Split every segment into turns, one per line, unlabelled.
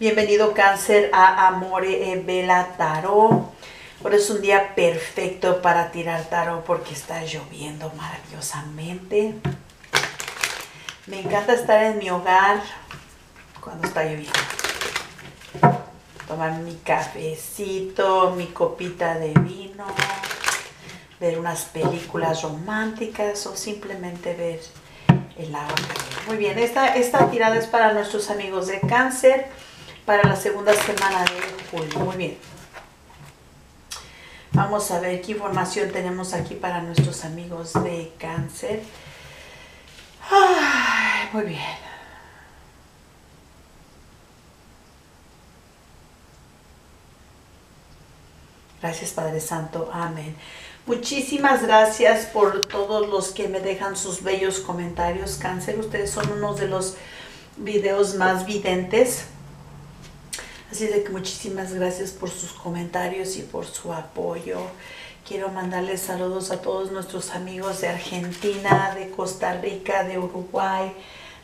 Bienvenido cáncer a Amore e Tarot. Ahora es un día perfecto para tirar tarot porque está lloviendo maravillosamente. Me encanta estar en mi hogar cuando está lloviendo. Tomar mi cafecito, mi copita de vino, ver unas películas románticas o simplemente ver el agua. Muy bien, esta, esta tirada es para nuestros amigos de cáncer para la segunda semana de julio. Muy bien. Vamos a ver qué información tenemos aquí para nuestros amigos de cáncer. muy bien. Gracias Padre Santo. Amén. Muchísimas gracias por todos los que me dejan sus bellos comentarios. Cáncer, ustedes son uno de los videos más videntes Así de que muchísimas gracias por sus comentarios y por su apoyo. Quiero mandarles saludos a todos nuestros amigos de Argentina, de Costa Rica, de Uruguay,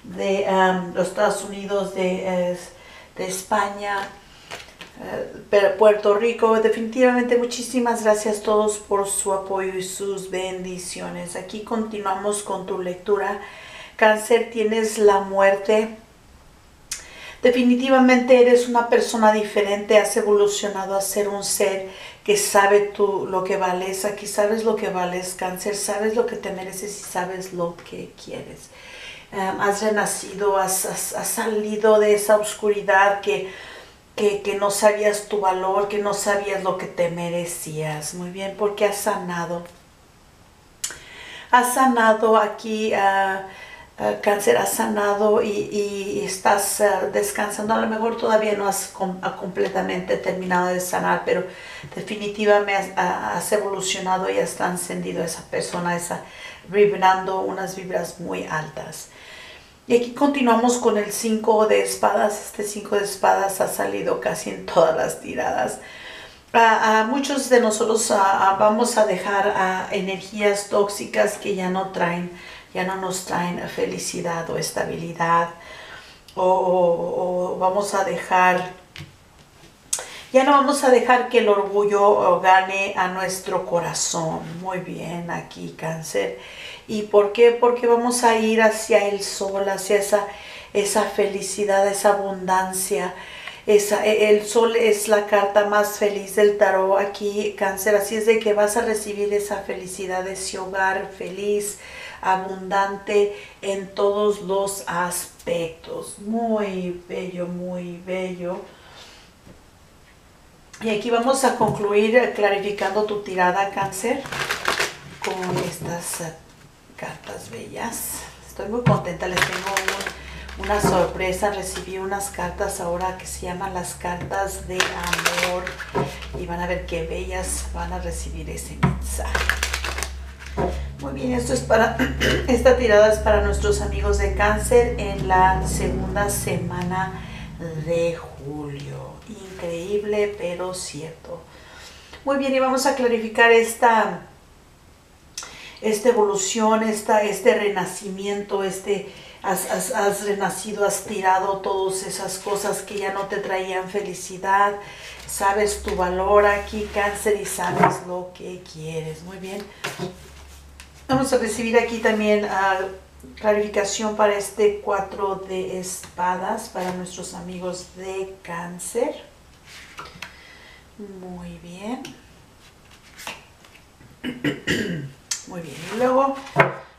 de los Estados Unidos, de, de España, uh, Puerto Rico. Definitivamente muchísimas gracias a todos por su apoyo y sus bendiciones. Aquí continuamos con tu lectura. Cáncer, tienes la muerte Definitivamente eres una persona diferente, has evolucionado a ser un ser que sabe tú lo que vales. Aquí sabes lo que vales, cáncer, sabes lo que te mereces y sabes lo que quieres. Em, has renacido, has, salido de esa oscuridad que, que, no sabías tu valor, que no sabías lo que te merecías. Muy bien, porque has sanado. Has sanado aquí. Uh, eh, cáncer has sanado y, estás eh, descansando. A lo mejor todavía no has completamente terminado de sanar, pero definitivamente has, evolucionado y has trascendido a esa persona, esa, vibrando unas vibras muy altas. Y aquí continuamos con el 5 de espadas. Este 5 de espadas ha salido casi en todas las tiradas. A, muchos de nosotros vamos a dejar energías tóxicas que ya no traen ya no nos traen felicidad o estabilidad o, vamos a dejar ya no vamos a dejar que el orgullo gane a nuestro corazón. Muy bien, aquí cáncer. ¿Y por qué? Porque vamos a ir hacia el sol, hacia esa, esa felicidad, esa abundancia. Esa, e, el sol es la carta más feliz del tarot aquí, cáncer. Así es de que vas a recibir esa felicidad, ese hogar feliz, abundante en todos los aspectos. Muy bello, muy bello. Y aquí vamos a concluir clarificando tu tirada cáncer con estas cartas bellas. Estoy muy contenta, les tengo una sorpresa. Recibí unas cartas ahora que se llaman las cartas de amor y van a ver qué bellas van a recibir ese mensaje. Muy bien, esto es para, esta tirada es para nuestros amigos de cáncer en la segunda semana de julio. Increíble, pero cierto. Muy bien, y vamos a clarificar esta, esta evolución, esta, este renacimiento, este, has, has, renacido, has tirado todas esas cosas que ya no te traían felicidad, sabes tu valor aquí, cáncer, y sabes lo que quieres. Muy bien. Vamos a recibir aquí también uh, clarificación para este cuatro de espadas para nuestros amigos de cáncer. Muy bien. Muy bien. Y luego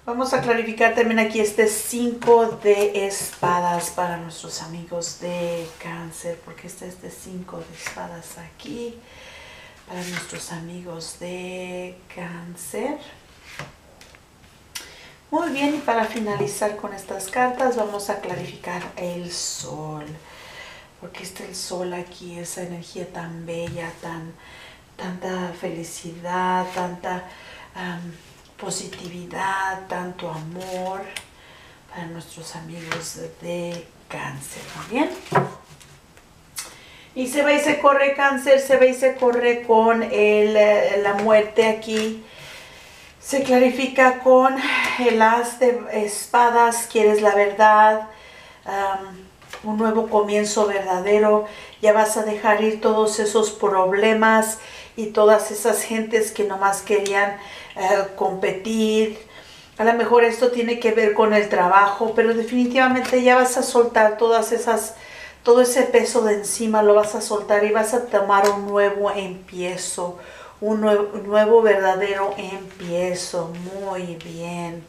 vamos a clarificar también aquí este cinco de espadas para nuestros amigos de cáncer, porque este es de cinco de espadas aquí para nuestros amigos de cáncer. Muy bien, y para finalizar con estas cartas vamos a clarificar el sol. Porque está el sol aquí, esa energía tan bella, tan, tanta felicidad, tanta positividad, tanto amor para nuestros amigos de cáncer. Muy bien. Y se va y se corre cáncer, se va y se corre con el, eh, la muerte aquí se clarifica con el as de espadas, quieres la verdad, un nuevo comienzo verdadero, ya vas a dejar ir todos esos problemas y todas esas gentes que nomás querían eh, competir. A lo mejor esto tiene que ver con el trabajo, pero definitivamente ya vas a soltar todas esas, todo ese peso de encima lo vas a soltar y vas a tomar un nuevo empiezo, un nuevo, verdadero empiezo. Muy bien.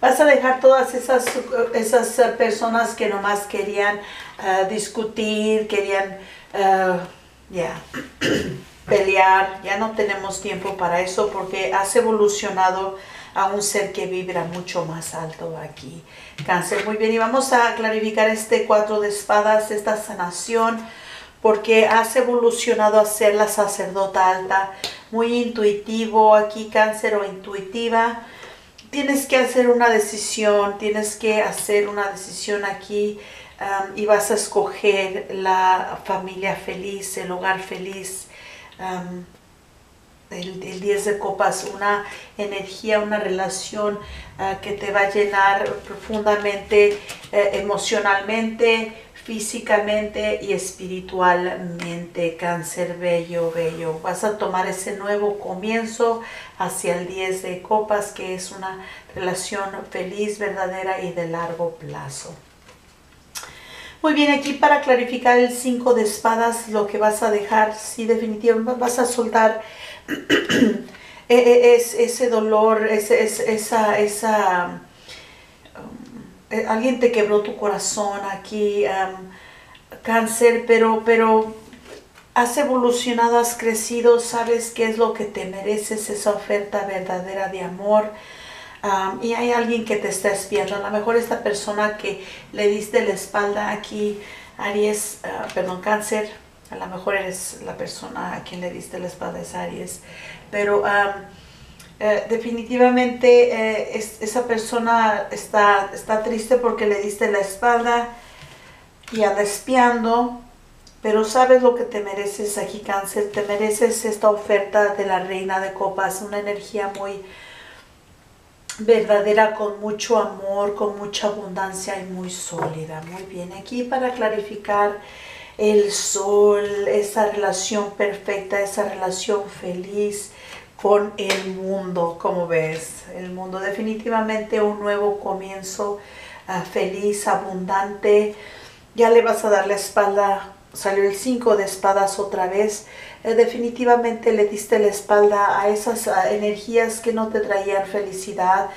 Vas a dejar todas esas, esas personas que nomás querían ah, discutir, querían ah, pelear. Ya no tenemos tiempo para eso porque has evolucionado a un ser que vibra mucho más alto aquí. Cáncer, muy bien. Y vamos a clarificar este cuatro de espadas, esta sanación, porque has evolucionado a ser la sacerdota alta, muy intuitivo aquí, cáncer o intuitiva tienes que hacer una decisión, tienes que hacer una decisión aquí um, y vas a escoger la familia feliz, el hogar feliz. Um, el, 10 de copas, una energía, una relación uh, que te va a llenar profundamente, eh, emocionalmente, físicamente y espiritualmente. Cáncer bello, bello. Vas a tomar ese nuevo comienzo hacia el 10 de copas, que es una relación feliz, verdadera y de largo plazo. Muy bien, aquí para clarificar el 5 de espadas, lo que vas a dejar, si definitivamente vas a soltar e, e, es, ese dolor, ese, esa, esa eh, alguien te quebró tu corazón aquí, cáncer, pero, pero has evolucionado, has crecido, sabes qué es lo que te mereces, esa oferta verdadera de amor. y hay alguien que te está espiando. A lo mejor esta persona que le diste la espalda aquí, Aries, ah, perdón, cáncer, a lo mejor eres la persona a quien le diste la espalda, es Aries. Pero eh, definitivamente eh, esa persona está, está triste porque le diste la espalda y anda espiando, pero sabes lo que te mereces aquí cáncer, te mereces esta oferta de la reina de copas, una energía muy verdadera, con mucho amor, con mucha abundancia y muy sólida. Muy bien, aquí para clarificar el sol, esa relación perfecta, esa relación feliz, con el mundo, como ves, el mundo definitivamente un nuevo comienzo ah, feliz, abundante, ya le vas a dar la espalda, salió el 5 de espadas otra vez, eh, definitivamente le diste la espalda a esas ah, energías que no te traían felicidad,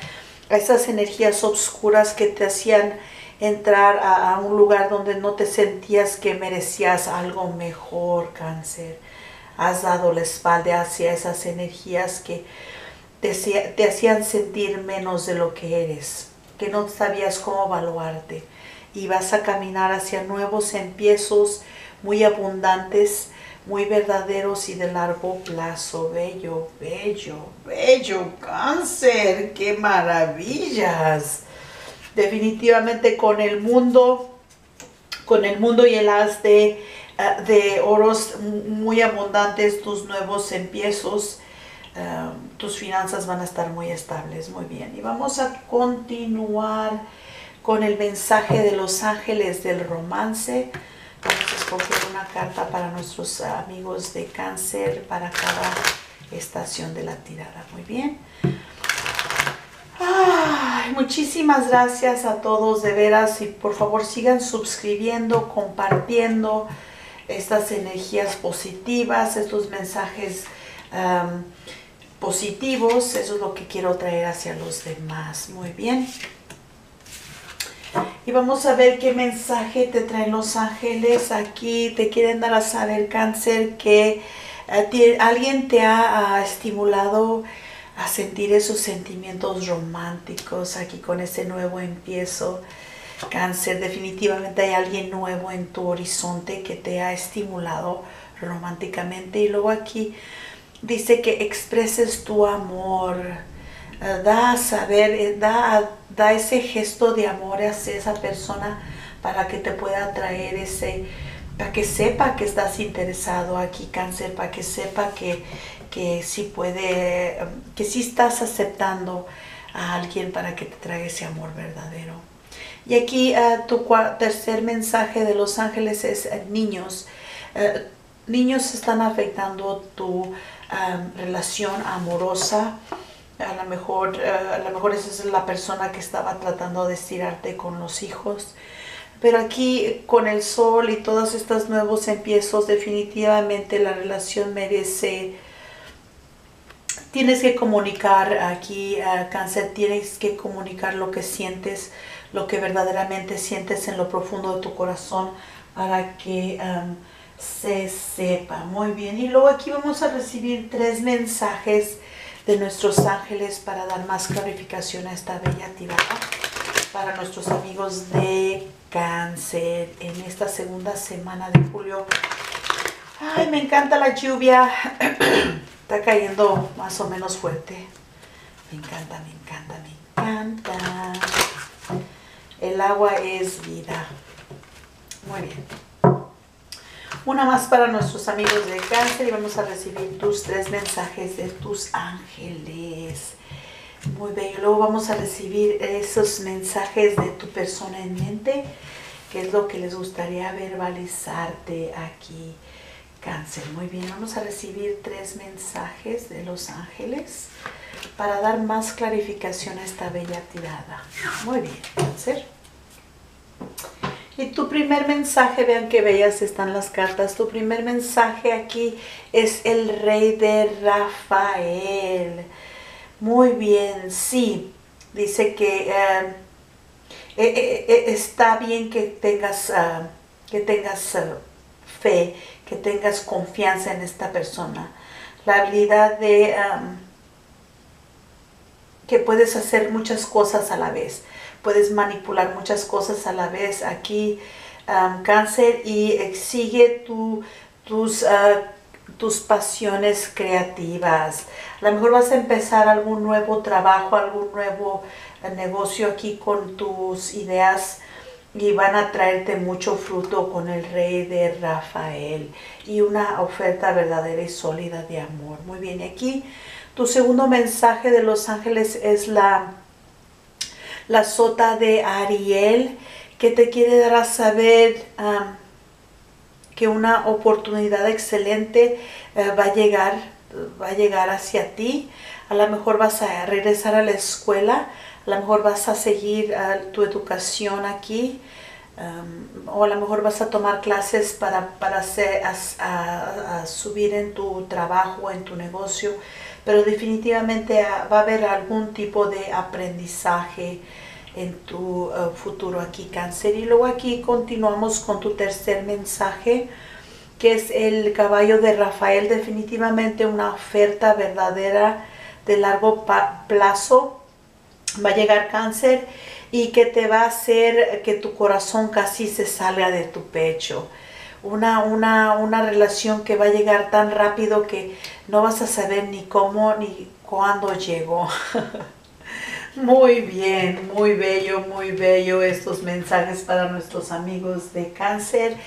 a esas energías oscuras que te hacían entrar a un lugar donde no te sentías que merecías algo mejor, cáncer has dado la espalda hacia esas energías que te, hacían sentir menos de lo que eres, que no sabías cómo evaluarte. Y vas a caminar hacia nuevos empiezos muy abundantes, muy verdaderos y de largo plazo. Bello, bello, bello cáncer, qué maravillas. Definitivamente con el mundo, con el mundo y el haz de eh, de oros muy abundantes, tus nuevos empiezos, eh, tus finanzas van a estar muy estables, muy bien. Y vamos a continuar con el mensaje de los ángeles del romance. Vamos a escoger una carta para nuestros amigos de cáncer para cada estación de la tirada. Muy bien. muchísimas gracias a todos de veras y por favor sigan suscribiendo, compartiendo estas energías positivas, estos mensajes positivos, eso es lo que quiero traer hacia los demás. Muy bien. Y vamos a ver qué mensaje te traen los ángeles. Aquí te quieren dar a saber, cáncer, que eh, alguien te ha estimulado a sentir esos sentimientos románticos aquí con ese nuevo empiezo. Cáncer, definitivamente hay alguien nuevo en tu horizonte que te ha estimulado románticamente. Y luego aquí dice que expreses tu amor. Eh, da a saber, eh, da, da ese gesto de amor hacia esa persona para que te pueda traer ese, para que sepa que estás interesado aquí, cáncer, para que sepa que, que sí puede, que sí estás aceptando a alguien para que te traiga ese amor verdadero. Y aquí uh, tu tercer mensaje de los ángeles es uh, niños. Uh, niños están afectando tu relación amorosa. A lo mejor, a lo mejor esa es la persona que estaba tratando de estirarte con los hijos. Pero aquí con el sol y todos estos nuevos empiezos, definitivamente la relación merece tienes que comunicar aquí, uh, cáncer, tienes que comunicar lo que sientes, lo que verdaderamente sientes en lo profundo de tu corazón para que se sepa. Muy bien. Y luego aquí vamos a recibir tres mensajes de nuestros ángeles para dar más clarificación a esta bella tirada para nuestros amigos de cáncer en esta segunda semana de julio. Ay, me encanta la lluvia. Está cayendo más o menos fuerte. Me encanta, me encanta. El agua es vida. Muy bien. Una más para nuestros amigos de cáncer y vamos a recibir tus tres mensajes de tus ángeles. Muy bello. Luego vamos a recibir esos mensajes de tu persona en mente, que es lo que les gustaría verbalizarte aquí. Cáncer, muy bien, vamos a recibir tres mensajes de los ángeles para dar más clarificación a esta bella tirada. Muy bien, cáncer. Y tu primer mensaje, vean qué bellas están las cartas. Tu primer mensaje aquí es el rey de Rafael. Muy bien, sí. Dice que eh, eh, eh, está bien que tengas, ah, que tengas fe, que tengas confianza en esta persona. La habilidad de que puedes hacer muchas cosas a la vez. Puedes manipular muchas cosas a la vez aquí, cáncer, y exige tu, tus, uh, tus pasiones creativas. A lo mejor vas a empezar algún nuevo trabajo, algún nuevo eh, negocio aquí con tus ideas y van a traerte mucho fruto con el rey de Rafael y una oferta verdadera y sólida de amor. Muy bien, aquí tu segundo mensaje de los ángeles es la, la sota de Ariel que te quiere dar a saber que una oportunidad excelente eh, va a llegar va a llegar hacia ti. A lo mejor vas a regresar a la escuela, a lo mejor vas a seguir tu educación aquí, o a lo mejor vas a tomar clases para, para hacer, subir en tu trabajo, en tu negocio, pero definitivamente ah, va a haber algún tipo de aprendizaje en tu uh, futuro aquí, cáncer. Y luego aquí continuamos con tu tercer mensaje que es el caballo de Rafael, definitivamente una oferta verdadera de largo plazo va a llegar cáncer y que te va a hacer que tu corazón casi se salga de tu pecho. Una, una, una relación que va a llegar tan rápido que no vas a saber ni cómo ni cuándo llegó. Muy bien, muy bello, muy bello estos mensajes para nuestros amigos de cáncer.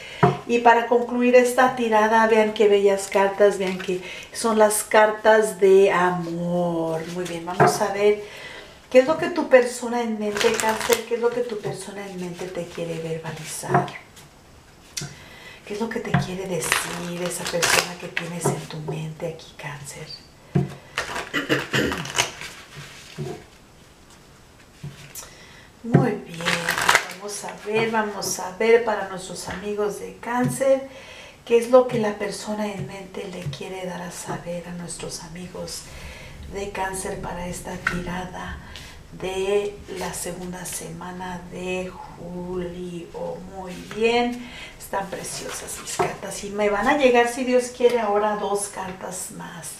Y para concluir esta tirada, vean qué bellas cartas, vean que son las cartas de amor. Muy bien, vamos a ver qué es lo que tu persona en mente, cáncer, qué es lo que tu persona en mente te quiere verbalizar. ¿Qué es lo que te quiere decir esa persona que tienes en tu mente aquí, cáncer? Muy bien, vamos a ver, vamos a ver para nuestros amigos de cáncer qué es lo que la persona en mente le quiere dar a saber a nuestros amigos de cáncer para esta tirada de la segunda semana de julio. Muy bien, están preciosas mis cartas y me van a llegar si Dios quiere ahora dos cartas más.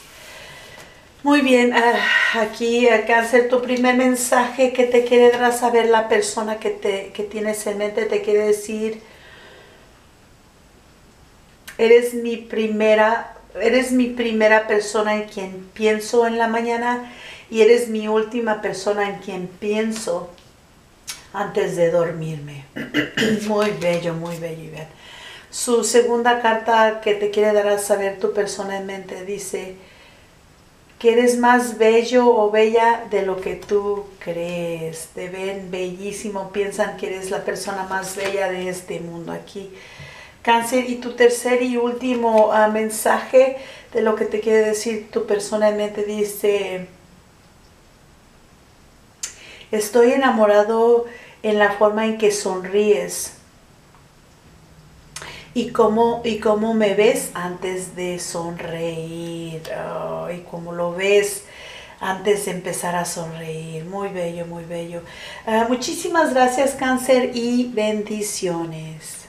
Muy bien, uh, aquí Cáncer, tu primer mensaje que te quiere dar a saber la persona que, te, que tienes en mente, te quiere decir, eres mi primera, eres mi primera persona en quien pienso en la mañana y eres mi última persona en quien pienso antes de dormirme. muy bello, muy bello. Su segunda carta que te quiere dar a saber tu persona en mente dice, que eres más bello o bella de lo que tú crees. Te ven bellísimo, piensan que eres la persona más bella de este mundo aquí. Cáncer, y tu tercer y último ah, mensaje de lo que te quiere decir tu personalmente dice, estoy enamorado en la forma en que sonríes y cómo, y cómo me ves antes de sonreír y cómo lo ves antes de empezar a sonreír. Muy bello, muy bello. Ah, muchísimas gracias cáncer y bendiciones.